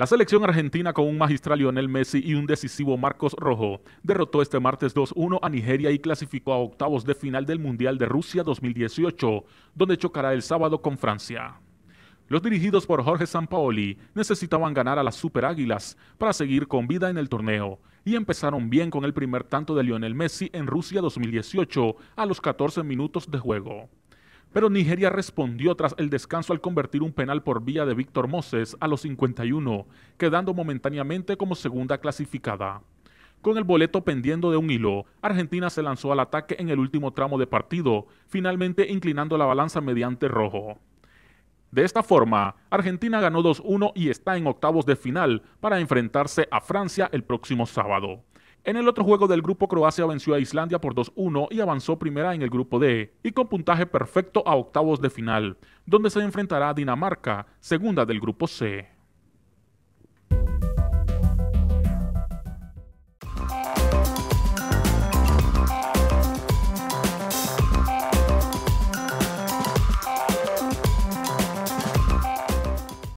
La selección argentina con un magistral Lionel Messi y un decisivo Marcos Rojo derrotó este martes 2-1 a Nigeria y clasificó a octavos de final del Mundial de Rusia 2018, donde chocará el sábado con Francia. Los dirigidos por Jorge Sampaoli necesitaban ganar a las Super Águilas para seguir con vida en el torneo y empezaron bien con el primer tanto de Lionel Messi en Rusia 2018 a los 14 minutos de juego pero Nigeria respondió tras el descanso al convertir un penal por vía de Víctor Moses a los 51, quedando momentáneamente como segunda clasificada. Con el boleto pendiendo de un hilo, Argentina se lanzó al ataque en el último tramo de partido, finalmente inclinando la balanza mediante rojo. De esta forma, Argentina ganó 2-1 y está en octavos de final para enfrentarse a Francia el próximo sábado. En el otro juego del grupo, Croacia venció a Islandia por 2-1 y avanzó primera en el grupo D, y con puntaje perfecto a octavos de final, donde se enfrentará a Dinamarca, segunda del grupo C.